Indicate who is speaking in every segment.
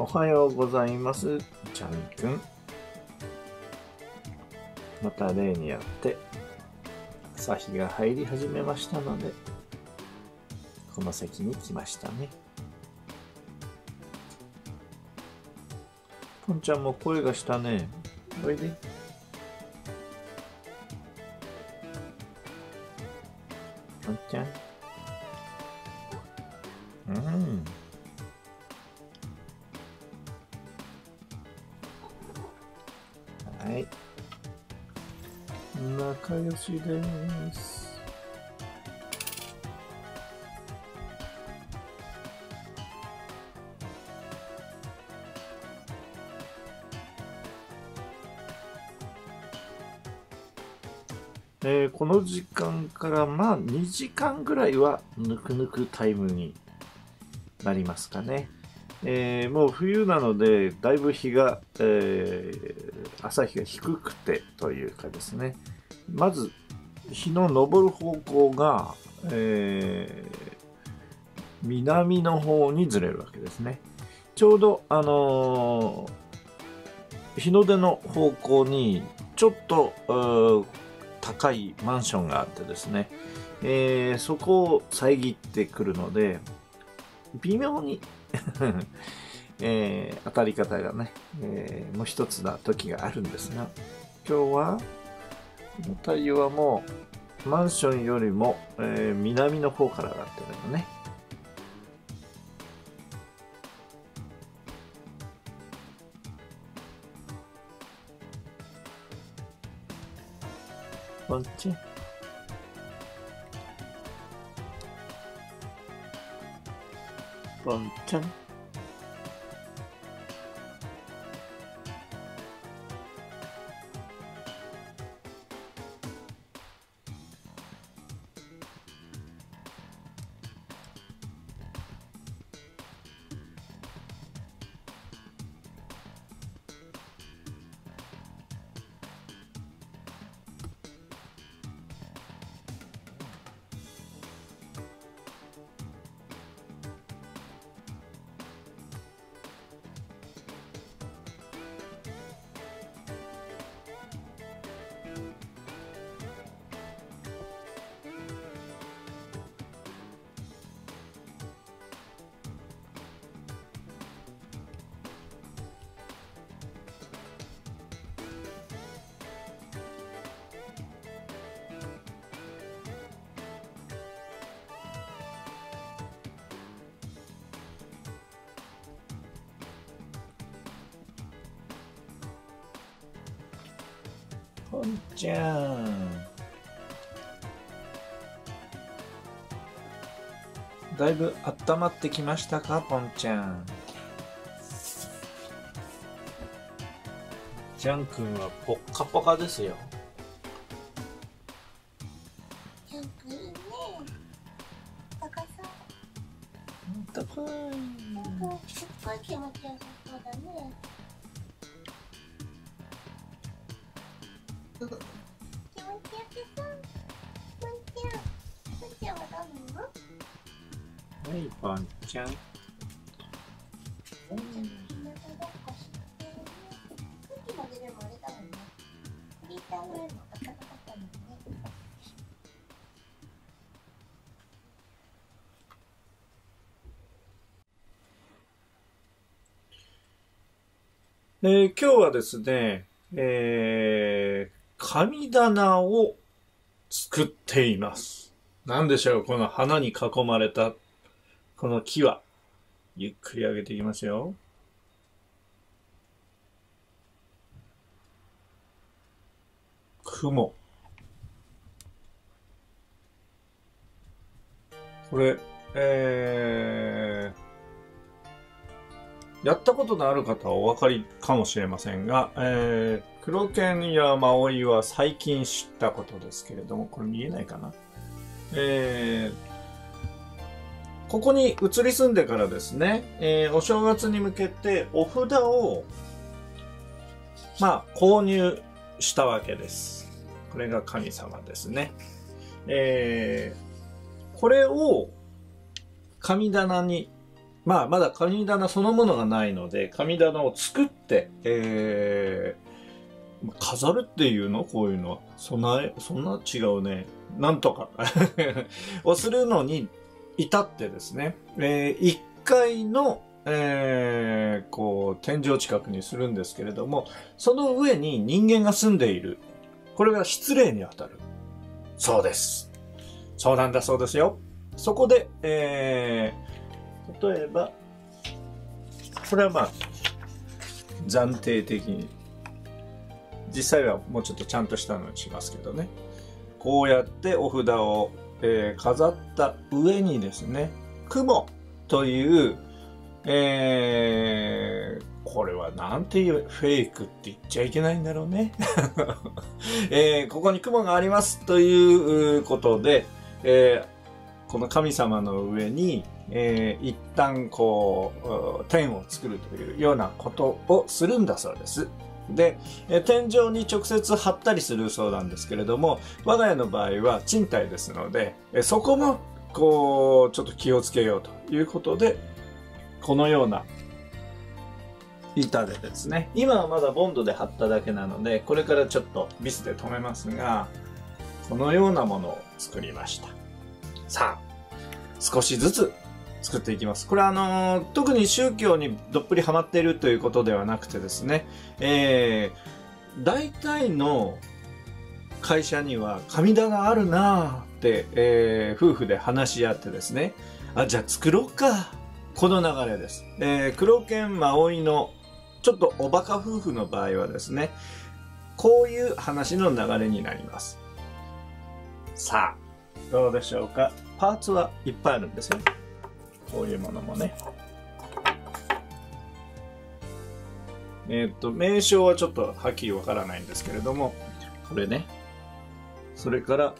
Speaker 1: おはようございます、ちゃんくん。また例にあって、朝日が入り始めましたので、この席に来ましたね。ぽんちゃんも声がしたね。おいで。ぽんちゃん。うん。はい。仲良しです。えーこの時間からまあ2時間ぐらいはぬくぬくタイムになりますかね。えーもう冬なのでだいぶ日が、えー朝日が低くてというかですね。まず日の昇る方向が、えー南の方にずれるわけですね。ちょうどあのー日の出の方向にちょっと高いマンションがあってですね、えーそこを遮ってくるので微妙に えー当たり方がね、えーもう一つな時があるんですが、今日は、この太陽はもう、マンションよりも、えー南の方から上がってるのね。こんち。ぽんちゃん。ぽんちゃん。だいぶ温まってきましたか、ぽんちゃん。ジャン君はポッカポカですよ。
Speaker 2: 気持ちよさそう。ぽんちゃん、ぽんちゃんはどうなの？
Speaker 1: はい、ぽんちゃん。えー今日はですね、えー神棚を作っています。なんでしょう？この花に囲まれた、この木は。ゆっくり上げていきますよ。雲。これ、えー、やったことのある方はお分かりかもしれませんが、えー、黒剣やマオイは最近知ったことですけれども、これ見えないかな？えー、ここに移り住んでからですね、えーお正月に向けてお札を、まあ、購入したわけです。これが神様ですね。えーこれを神棚にまあ、まだ神棚そのものがないので、神棚を作って、えー、飾るっていうの？こういうのは。備え、そんな違うね。なんとか。をするのに至ってですね、えー、1階の、えー、こう、天井近くにするんですけれども、その上に人間が住んでいる。これが失礼にあたる。そうです。そうなんだそうですよ。そこで、えー、例えば、これはまあ、暫定的に。実際はもうちょっとちゃんとしたのにしますけどね。こうやってお札を、えー飾った上にですね、雲という、えーこれはなんていうフェイクって言っちゃいけないんだろうね。えーここに雲がありますということで、えーこの神様の上に、えー一旦こう、う天を作るというようなことをするんだそうです。で、え天井に直接貼ったりするそうなんですけれども、我が家の場合は賃貸ですので、えそこも、こう、ちょっと気をつけようということで、このような板でですね、今はまだボンドで貼っただけなので、これからちょっとビスで留めますが、このようなものを作りました。さあ、少しずつ作っていきます。これはあのー特に宗教にどっぷりハマっているということではなくてですね、えー、大体の会社には神棚あるなぁって、えー夫婦で話し合ってですね、あ、じゃあ作ろうか。この流れです。えー、黒犬マオイのちょっとおバカ夫婦の場合はですね、こういう話の流れになります。さあ、どうでしょうか？パーツはいっぱいあるんですよ。こういうものもね。えーと、名称はちょっとはっきりわからないんですけれども、これね。それから、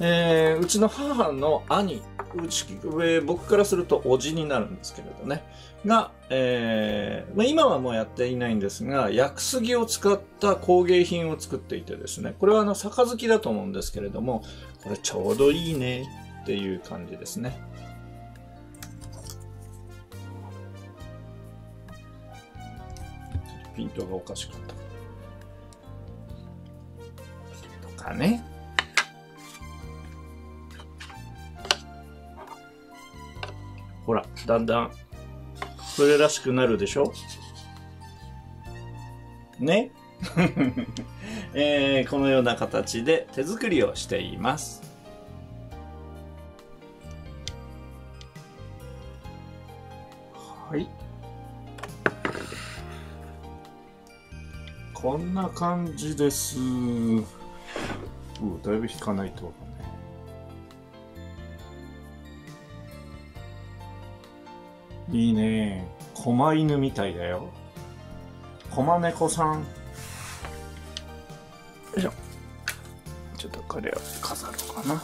Speaker 1: えーうちの母の兄、うち、上、僕からするとおじになるんですけれどね。が、えーまあ、今はもうやっていないんですが、薬杉を使った工芸品を作っていてですね、これはあの、杯だと思うんですけれども、これちょうどいいねっていう感じですね。ピントがおかしかった。とかね。ほら、だんだん、それらしくなるでしょ？ね？えーこのような形で手作りをしています。はい。こんな感じです。うだいぶ引かないとわかんない。いいね。狛犬みたいだよ。狛猫さん。よいしょ。ちょっとこれを飾ろうかな。